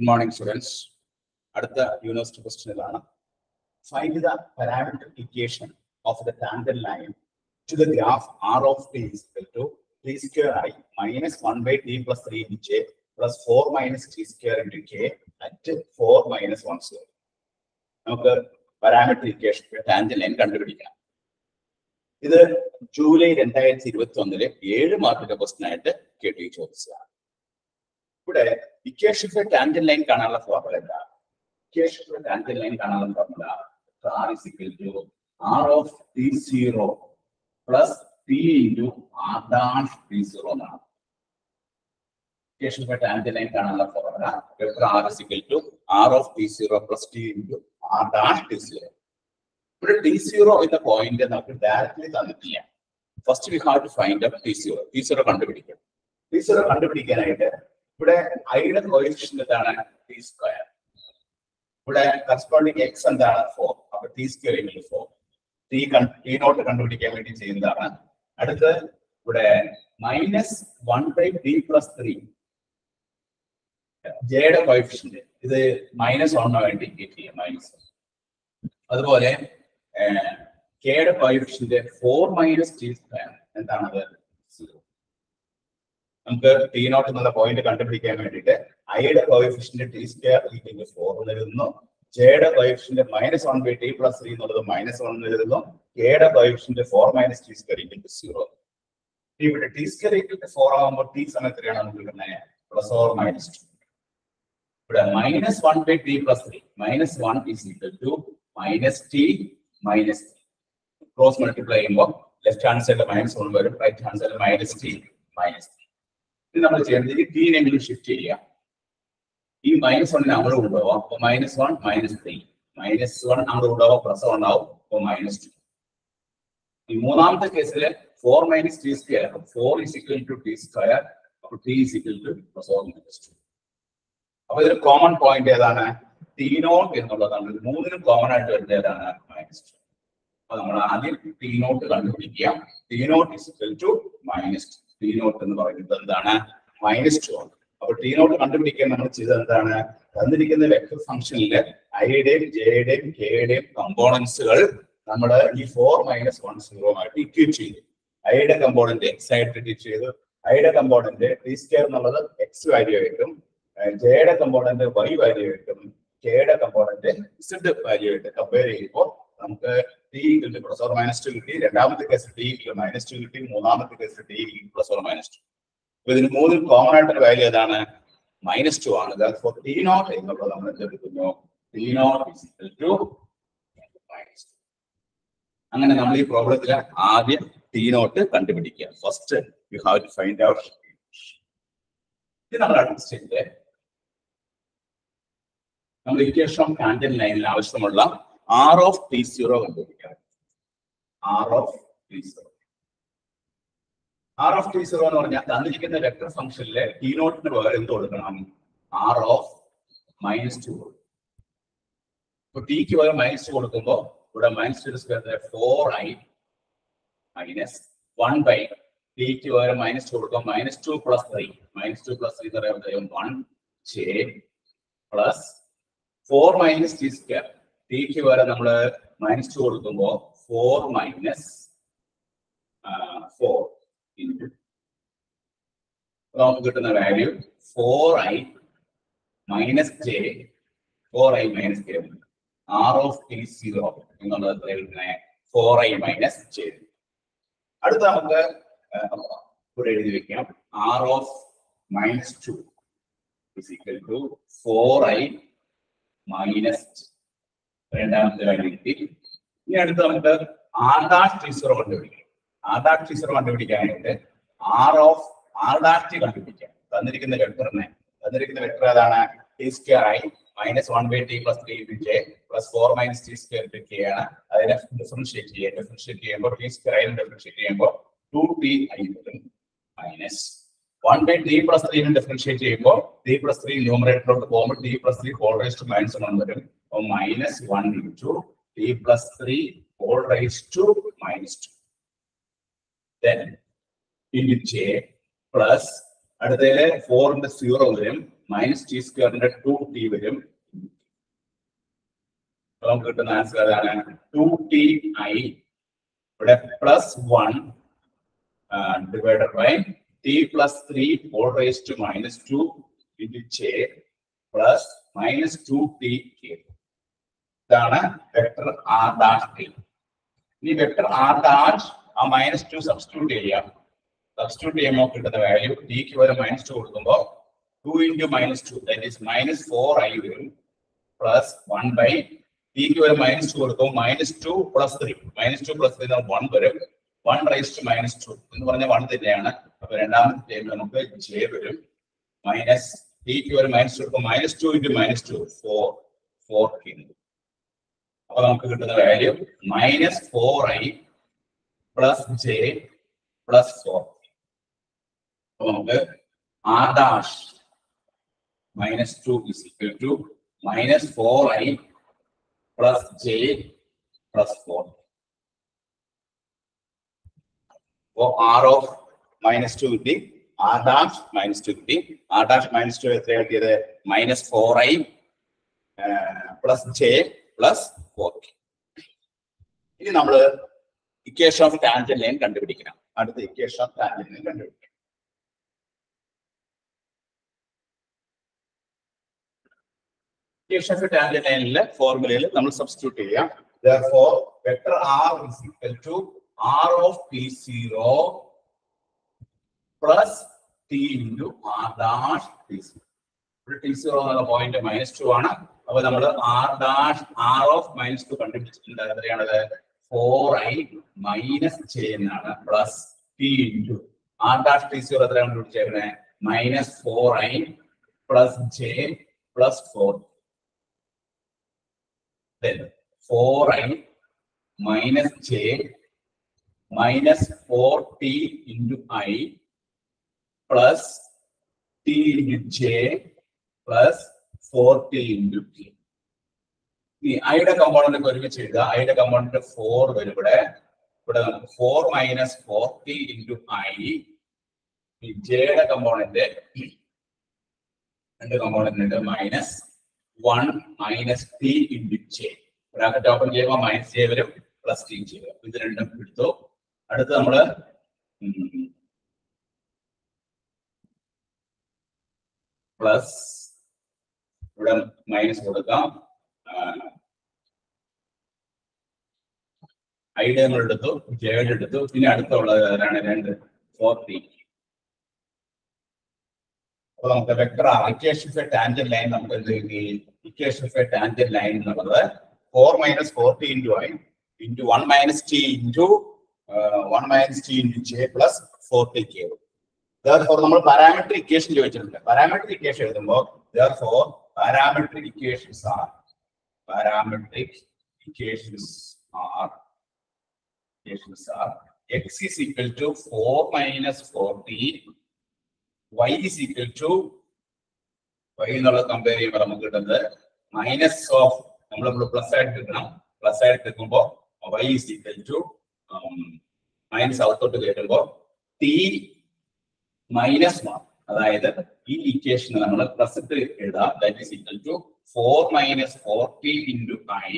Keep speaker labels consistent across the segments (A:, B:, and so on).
A: Good morning students അടുത്ത university ക്വസ്റ്റ്യനിലാണ് find the parametric equation of the ടാൻഡൽ line to the graph R of T equal to T square I minus one by T plus three in J plus four minus T square into K at four minus one square നമുക്ക് parameter equation ടാൻഡൽ line കണ്ടുപിടിക്കണം ഇത് July രണ്ടായിരത്തി ഇരുപത്തി ഒന്നിലെ ഏഴ് മാർക്കിന്റെ ക്വസ്റ്റിനായിട്ട് കേട്ടി ചോദിച്ചതാണ്. ഇവിടെ ഫോർ ടാൻജൻ ലൈൻ കാണാനുള്ള ഫോർമുല എന്താ? ഫോർ ടാൻജൻ ലൈൻ കാണാനുള്ള formula R is equal to R of T zero plus T into R dash T zero എന്നാണ്. ഇക്വേഷൻ ടാൻജൻ ലൈൻ കാണാനുള്ള formula vector R is equal to R of T zero plus T into R dash T zero ഇവിടെ T zero എന്ന point നമുക്ക് directly തന്നിട്ടില്ല. First we have to find out T zero T zero കണ്ടുപിടിക്കണം. T zero കണ്ടുപിടിക്കാനായിട്ട് ഇവിടെ ഐയുടെ coefficient എന്താണ്? T square. ഇവിടെ കറസ്പോണ്ടിങ് എക്സ് എന്താണ്? ഫോർ അപ്പൊ ടി സ്ക്വയർ ഇങ്ങനെ ഫോർ ടി ടി നോട്ട് കണ്ടുപിടിക്കാൻ വേണ്ടി ചെയ്യുന്നതാണ്. അടുത്ത് ഇവിടെ minus one by T plus three ജെയുടെ കോയിഫിഷ്യന്റ് ഇത് മൈനസ് വണ്ണിന് വേണ്ടി ഇൻഡിക്കേറ്റ് ചെയ്യാം. മൈനസ് അതുപോലെ കെയുടെ coefficient four minus T square എന്താണത്? നമുക്ക് ടി നോട്ട് എന്നുള്ള പോയിന്റ് കണ്ടുപിടിക്കാൻ വേണ്ടിയിട്ട് ഐയുടെ coefficient T square equal four എഴുതുന്നു. ജെയുടെ coefficient minus one by t plus three എന്നുള്ളത് മൈനസ് വൺ എഴുതുന്നു. കെയുടെ coefficient four minus t square equal to zero ഇവിടെ t square equal to four ആകുമ്പോൾ ടി സമയത്തിലാണ് നമുക്ക് കിട്ടുന്നത് പ്ലസ് ഓർ മൈനസ് ടു ഇവിടെ minus one by t plus three minus one is equal to minus t minus cross multiply ചെയ്യുമ്പോൾ left hand സൈഡിൽ minus one വരും. Right hand സൈഡിൽ minus t minus three ഇത് നമ്മൾ ചെയ്യേണ്ടത് ടീനെങ്കിലും ഷിഫ്റ്റ് ചെയ്യുക. ഈ മൈനസ് വണ്ണിന് നമ്മൾ കൊണ്ടുപോകാം അപ്പൊ minus one minus three minus one നമ്മൾ കൊണ്ടുപോകാം പ്ലസ് വൺ ആവും. അപ്പൊ മൈനസ് ടു ഈ മൂന്നാമത്തെ കേസിൽ four minus t square four is equal to t square അപ്പൊ t equal to plus or minus two അപ്പൊ ഇതൊരു കോമൺ പോയിന്റ് ഏതാണ്? ടി നോട്ട് എന്നുള്ളതാണ്. മൂന്നിനും കോമൺ ആയിട്ട് വരുന്നത് ഏതാണ്? മൈനസ് ടു അപ്പൊ നമ്മൾ ആദ്യം ടീനോട്ട് കണ്ടുപിടിക്കുക. T naught is to minus two t naught എന്ന് പറയുന്നത് എന്താണ്? മൈനസ് ടു ആണ്. അപ്പൊ ടി നോട്ട് കണ്ടുപിടിക്കാൻ നമ്മൾ ചെയ്തത് എന്താണ്? തന്നിരിക്കുന്ന വെക്ടർ ഫംഗ്ഷനിലെ ഐയുടെയും ജെയുടെയും കെയുടെയും കമ്പോണൻസുകൾ നമ്മൾ ഈ ഫോർ മൈനസ് വൺ സീറോ ആയിട്ട് ഇക്വേറ്റ് ചെയ്തു. ഐയുടെ കമ്പോണന്റ് എക്സ് ആയിട്ട് ഇക്വേറ്റ് ചെയ്തു. ഐയുടെ കമ്പോണന്റ് ടി സ്ക്വയർ എന്നുള്ളത് എക്സ് വാല്യൂ ആയിട്ടും ജെയുടെ കമ്പോണന്റ് വൈ വാല്യൂ ആയിട്ടും കെയുടെ കമ്പോണന്റ് ഇസഡ് വാല്യൂ ആയിട്ട് കമ്പയർ ചെയ്യുമ്പോൾ നമുക്ക് t plus or minus two കിട്ടി. രണ്ടാമത്തെ കേസ് ടി മൈനസ് ടു കിട്ടി. മൂന്നാമത്തെ case t plus or minus two അപ്പൊ ഇതിന് മൂന്നിൽ കോമൺ ആയിട്ടൊരു വാല്യൂ ഏതാണ്? മൈനസ് ടു ആണ്. നോട്ട് എന്നുള്ളത് നമ്മൾ എന്തെടുക്കുന്നു ടി നോട്ട് അങ്ങനെ നമ്മൾ ഈ പ്രോബ്ലത്തിൽ ആദ്യം ടി നോട്ട് കണ്ടുപിടിക്കുക. First you have to find out ഇത് നമ്മൾ നമ്മൾ ഇക്വേഷൻ ഓഫ് ടാൻജൻ ലൈനിൽ ആവശ്യമുള്ള ആർ ഓഫ് ടി സീറോ കണ്ടുപിടിക്കണം. R of t zero r of t zero എന്ന് പറഞ്ഞാൽ തന്നിരിക്കുന്ന വെക്ടർ ഫംഗ്ഷനിലെ ടി നോട്ടിന് പകരം എന്ത് കൊടുക്കണം? ആർ ഓഫ് മൈനസ് ടു ഇപ്പൊ ടിക്ക് പകരം മൈനസ് ടു കൊടുക്കുമ്പോൾ ഇവിടെ minus two square four i minus one by tick പകരം മൈനസ് ടു കൊടുക്കുക minus two plus three minus two plus three എന്ന് പറയുമ്പോൾ one j plus four minus t square tick വരെ നമ്മൾ മൈനസ് ടു കൊടുക്കുമ്പോൾ four minus four into നമുക്ക് കിട്ടുന്ന value four i minus j four i minus j r of t zero എന്നുള്ളത് four I minus j അടുത്ത നമുക്ക് ഇവിടെ എഴുതി വെക്കാം. R of minus two is two four i minus രണ്ടാമത്തെ കിട്ടി ഇനി അടുത്ത് നമുക്ക് ആർ ഡാഷ് ടി സീറോ കണ്ടുപിടിക്കാം. ആർ ഡാഷ് ടി സീറോ കണ്ടുപിടിക്കാനായിട്ട് r of r dash t കണ്ടുപിടിക്കാം. തന്നിരിക്കുന്ന വെക്ടറിനെ തന്നിരിക്കുന്ന വെക്ടർ ഏതാണ്? ടി സ്ക്വയർ ആയി minus one by t plus three into k plus four minus t square into k ആണ്. അതിനെ ഡിഫറൻഷിയേറ്റ് ചെയ്യുക. ഡിഫറൻഷിയേറ്റ് ചെയ്യുമ്പോൾ ടി സ്ക്വയർ ആയി ഡിഫറൻഷിയേറ്റ് ചെയ്യുമ്പോൾ ടു ടി ഐ വരും minus one by t plus ത്രീനെ differentiate ചെയ്യുമ്പോൾ t plus three ന്യൂമറേറ്ററിലോട്ട് പോകുമ്പോൾ t plus three whole raised minus one വരും. അപ്പോൾ minus one into t plus three whole raise to minus two then into j plus അടുത്തതിൽ ഫോറിന്റെ zero വരും minus t സ്ക്വയറിന്റെ two t വരും. നമുക്ക് കിട്ടുന്ന ആൻസർ ഏതാണ് ടു ടി ഐ ഇവിടെ plus one divided by t plus three whole raise to minus two into j plus minus two t k ഇതാണ് വെക്ടർ ആർ ഡാഷ് ഇനി vector r dash ആ minus two substitute ചെയ്യാം substitute ചെയ്യുമ്പോൾ കിട്ടുന്ന value ഡിക്ക് വരെ minus two കൊടുക്കുമ്പോൾ two into minus two that is minus four i വരും. പ്ലസ് വൺ ബൈ ഡിക്ക് വരെ മൈനസ് ടു കൊടുക്കുമ്പോൾ minus two plus three minus two plus three one വരും. One raise to minus two എന്ന് പറഞ്ഞ വൺ തന്നെയാണ്. അപ്പൊ രണ്ടാമത്തെ ടൈം നമുക്ക് ജെ വരും. മൈനസ് ഡിക്ക് വരെ മൈനസ് ടു കൊടുക്കുമ്പോൾ minus two into minus two four four അപ്പൊ നമുക്ക് കിട്ടുന്ന value minus four i plus j plus four അപ്പൊ നമുക്ക് r dash minus two is equal to minus four i plus j plus four അപ്പോ r of minus two കിട്ടി R dash minus two കിട്ടി R dash minus two എത്ര കിട്ടിയത്? Minus four i plus j plus four k ഇനി നമ്മൾ equation of tangent line കണ്ടുപിടിക്കണം. അടുത്ത equation of tangent line കണ്ടുപിടിക്കണം. ഇക്വേഷൻ ഓഫ് ടാൻജന്റ് ലൈനിലെ ഫോർമുലയിൽ നമ്മൾ സബ്സ്റ്റിറ്റ്യൂട്ട് ചെയ്യാം. Therefore vector r is equal to r of p0 plus t into r dash p0 ഇവിടെ ടി സീറോ എന്നുള്ള പോയിന്റ് മൈനസ് ടു ആണ്. അപ്പൊ നമ്മൾ r dash r of minus two കണ്ടുപിടിച്ചിട്ടുണ്ട്. എത്രയാണത് ഫോർ ഐ മൈനസ് ജെ എന്നാണ്. Plus p into r dash t zero എത്രയാണ് കണ്ടുപിടിച്ചേക്കുന്നത് minus four i plus j plus four four i minus j minus four t into i plus t into j plus four t into t ഈ ഐയുടെ component ഒരുമിച്ച് എഴുതുക. ഐയുടെ component four വരും ഇവിടെ. ഇവിടെ നമുക്ക് four minus four t into i ജെയുടെ കമ്പോണന്റ് രണ്ട് കമ്പോണന്റ് ഉണ്ട് minus one minus t into j bracket open ചെയ്യുമ്പോൾ മൈനസ് ജെ വരും പ്ലസ് ടി ജെ വരും. ഇത് രണ്ടും എടുത്തു. അടുത്ത് നമ്മൾ പ്ലസ് ഇവിടെ മൈനസ് കൊടുക്കാം. ഐഡിയ നമ്മൾ എടുത്തു ജേഡ് എടുത്തു. പിന്നെ അടുത്തുള്ളത് ഏതാണ്? രണ്ട് ഫോർ ടി അപ്പൊ നമുക്ക് vector equation of a tangent line നമുക്ക് എന്ത് കിട്ടി? Equation of a tangent line എന്നുള്ളത് four minus four t into i into one minus t into one minus t into j plus four k നമ്മൾ parametric equation ചോദിച്ചിട്ടുണ്ട് parametric equation എഴുതുമ്പോൾ therefore parametric equations are parametric equations are equations are x is equal to 4 minus 4t y is equal to y എന്നുള്ളത് compare ചെയ്യുമ്പോൾ നമുക്ക് കിട്ടുന്നത് minus of നമ്മൾ plus ആയിട്ട് എടുക്കണം പ്ലസ് ആയിട്ട് എടുക്കുമ്പോൾ y is equal to minus ഔത്തോട്ട് കയറ്റുമ്പോൾ t മൈനസ് വൺ അതായത് ഈ ഇക്വേഷൻ നമ്മൾ ഇട്ട് എഴുതാം. That is equal to four minus four t into into I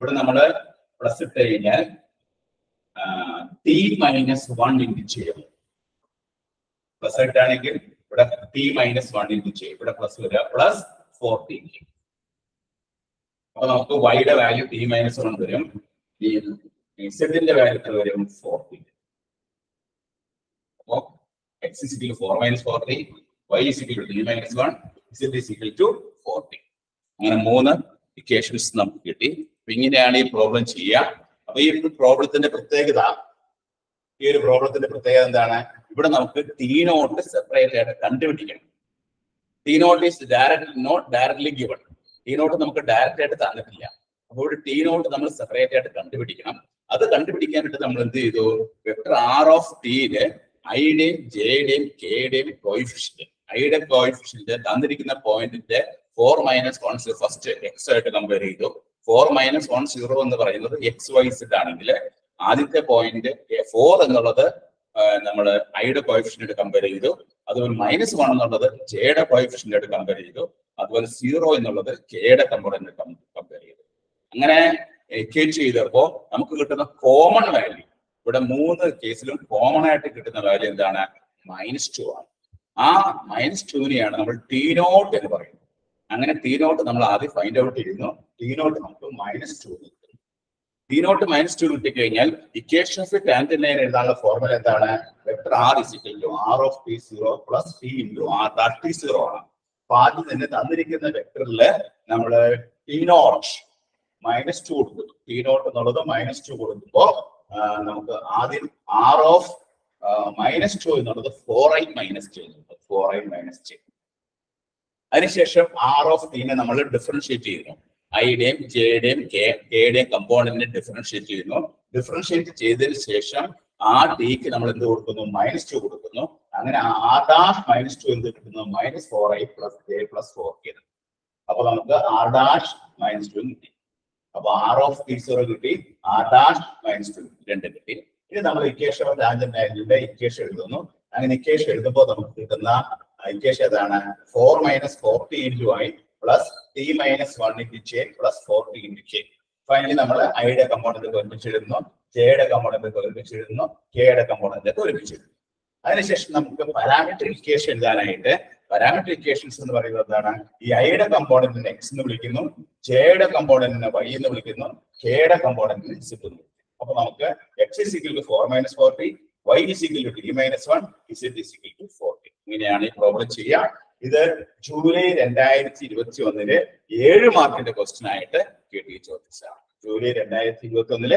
A: ഇവിടെ നമ്മൾ പ്ലസ് ഇട്ട് കഴിഞ്ഞാൽ ടി മൈനസ് വൺ ഇന്റു ചെയ്യും പ്ലസ് ഇട്ടാണെങ്കിൽ ഇവിടെ ടി മൈനസ് വൺ ഇന്റു ചെയ്യും ഇവിടെ പ്ലസ് വരിക. പ്ലസ് ഫോർട്ടി ടി അപ്പൊ നമുക്ക് വൈയുടെ വാല്യൂ ടി മൈനസ് വൺ വരും. സെഡിന്റെ വാല്യൂ എത്ര വരും? ഫോർട്ടി ടി അപ്പോ equal to 4 4t, y is equal to 3 minus 1, z is equal to 40. അങ്ങനെ മൂന്ന് ഇക്വേഷൻസ് നമുക്ക് കിട്ടി. അപ്പൊ ഇങ്ങനെയാണ് ഈ പ്രോബ്ലം ചെയ്യുക. അപ്പൊ ഈ ഒരു പ്രോബ്ലത്തിന്റെ പ്രത്യേകത ഈ ഒരു പ്രോബ്ലത്തിന്റെ പ്രത്യേകത എന്താണ്? ഇവിടെ നമുക്ക് ടി നോട്ട് സെപ്പറേറ്റ് ആയിട്ട് കണ്ടുപിടിക്കണം. T naught is direct not directly given t naught നമുക്ക് ഡയറക്റ്റ് ആയിട്ട് തന്നിട്ടില്ല. അപ്പോൾ ഇവിടെ ടി നോട്ട് നമ്മൾ സെപ്പറേറ്റ് ആയിട്ട് കണ്ടുപിടിക്കണം. അത് കണ്ടുപിടിക്കാനായിട്ട് നമ്മൾ എന്ത് ചെയ്തു? വെക്ടർ ആർ ഓഫ് ടിയിലെ ഐയുടെയും ജെയുടെയും കെയുടെയും കോയിഫിഷ്യന്റ് ഐയുടെ കോയിഫിഷ്യന്റ് തന്നിരിക്കുന്ന പോയിന്റിന്റെ four minus one first x ആയിട്ട് കമ്പയർ ചെയ്തു ഫോർ മൈനസ് വൺ സീറോ എന്ന് പറയുന്നത് എക്സ് വൈ സെഡ് ആണെങ്കിൽ ആദ്യത്തെ പോയിന്റ് ഫോർ എന്നുള്ളത് നമ്മൾ ഐയുടെ കോയിഫിഷ്യന്റ് കമ്പയർ ചെയ്തു. അതുപോലെ മൈനസ് വൺ എന്നുള്ളത് ജെയുടെ കോയിഫിഷ്യന്റ് കമ്പയർ ചെയ്തു. അതുപോലെ സീറോ എന്നുള്ളത് കെയുടെ കമ്പോണന്റ് കമ്പയർ ചെയ്തു. അങ്ങനെ എക്വേറ്റ് ചെയ്തപ്പോൾ നമുക്ക് കിട്ടുന്ന കോമൺ വാല്യൂ ഇവിടെ മൂന്ന് കേസിലും കോമൺ ആയിട്ട് കിട്ടുന്ന വാല്യൂ എന്താണ്? മൈനസ് ടു ആണ്. ആ മൈനസ് ടുവിനെയാണ് നമ്മൾ ടി നോട്ട് എന്ന് പറയുന്നത്. അങ്ങനെ ടി നോട്ട് നമ്മൾ ആദ്യം ഫൈൻഡ് ഔട്ട് ചെയ്യുന്നു. ടി നോട്ട് നമുക്ക് മൈനസ് ടു കിട്ടും. ടി നോട്ട് മൈനസ് ടു കിട്ടിക്കഴിഞ്ഞാൽ ഇക്വേഷൻ ഓഫ് ടാൻജന്റ് ലൈൻ എഴുതാനുള്ള ഫോർമുല എന്താണ്? Vector r is equal to r of t zero plus t into r dash t zero ആണ്. അപ്പൊ ആദ്യം തന്നെ തന്നിരിക്കുന്ന വെക്ടറിൽ നമ്മൾ ടി നോട്ട് മൈനസ് ടു കൊടുക്കും ടി നോട്ട് എന്നുള്ളത് മൈനസ് ടു കൊടുക്കുമ്പോൾ നമുക്ക് ആദ്യം ആർ ഓഫ് മൈനസ് ടു എന്നുള്ളത് ഫോർ ഐ മൈനസ് ചെയ്യുന്നുണ്ട് ഫോർ ഐ മൈനസ് ടു അതിനുശേഷം ആർ ഓഫ് ടീനെ നമ്മൾ ഡിഫറൻഷിയേറ്റ് ചെയ്യുന്നു. ഐയുടെയും ജെയുടെയും കെയുടെയും കമ്പോണന്റിനെ ഡിഫറൻഷിയേറ്റ് ചെയ്യുന്നു. ഡിഫറൻഷിയേറ്റ് ചെയ്തതിന് ശേഷം ആ ടിക്ക് നമ്മൾ എന്ത് കൊടുക്കുന്നു? മൈനസ് ടു കൊടുക്കുന്നു. അങ്ങനെ ആർ ഡാഷ് മൈനസ് ടു എന്ത് കിട്ടുന്നു? Minus four i plus j plus four k അപ്പൊ നമുക്ക് ആർ ഡാഷ് മൈനസ് ടു കിട്ടി. അപ്പൊ ആർ ഓഫ് ടി സീറോ കിട്ടി. ആർ ഡാഷ് മൈനസ് ടു രണ്ട് കിട്ടി. ഇനി നമ്മൾ ഓഫ് ടാൻജന്റ് ആംഗിളിന്റെ ഇക്വേഷൻ എഴുതുന്നു. അങ്ങനെ ഇക്വേഷൻ എഴുതുമ്പോൾ നമുക്ക് കിട്ടുന്ന ഇക്വേഷൻ ഏതാണ്? Four minus four t into i plus t minus one into j plus four t into k finally നമ്മൾ ഐയുടെ കമ്പോണന്റ് ഒരുമിച്ചിടുന്നു ജെയുടെ കമ്പോണന്റ് ഒരുമിച്ചിടുന്നു കെയുടെ കമ്പോണന്റ് ഒരുമിച്ചിടുന്നു അതിനുശേഷം നമുക്ക് പാരാമെട്രിക് ഇക്വേഷൻ എഴുതാനായിട്ട് ഇക്വേഷൻസ് എന്ന് പറയുന്നത് എന്താണ്? ഈ ഐയുടെ കമ്പോണന്റിനെ എക്സ് എന്ന് വിളിക്കുന്നു ജെയുടെ കമ്പോണന്റിനെ വൈ എന്ന് വിളിക്കുന്നു കെയുടെ കമ്പോണന്റിനെ സിപ്പ് എന്ന് വിളിക്കുന്നു. അപ്പൊ നമുക്ക് x is equal to four minus four t y is equal to t minus one z is equal to four t ഇങ്ങനെയാണ് ഈ പ്രോബ്ലം ചെയ്യുക. ഇത് ജൂലൈ രണ്ടായിരത്തി ഇരുപത്തി ഒന്നിൽ ഏഴ് മാർക്കിന്റെ ക്വസ്റ്റ്യൻ ആയിട്ട് കെ ടി ചോദിച്ചതാണ് ജൂലൈ രണ്ടായിരത്തി ഇരുപത്തി ഒന്നിൽ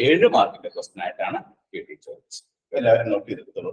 A: ഏഴ് മാർക്കിന്റെ ക്വസ്റ്റ്യൻ ആയിട്ടാണ് കെ ടി ചോദിച്ചത് എല്ലാവരും നോട്ട് ചെയ്തെടുത്തോളൂ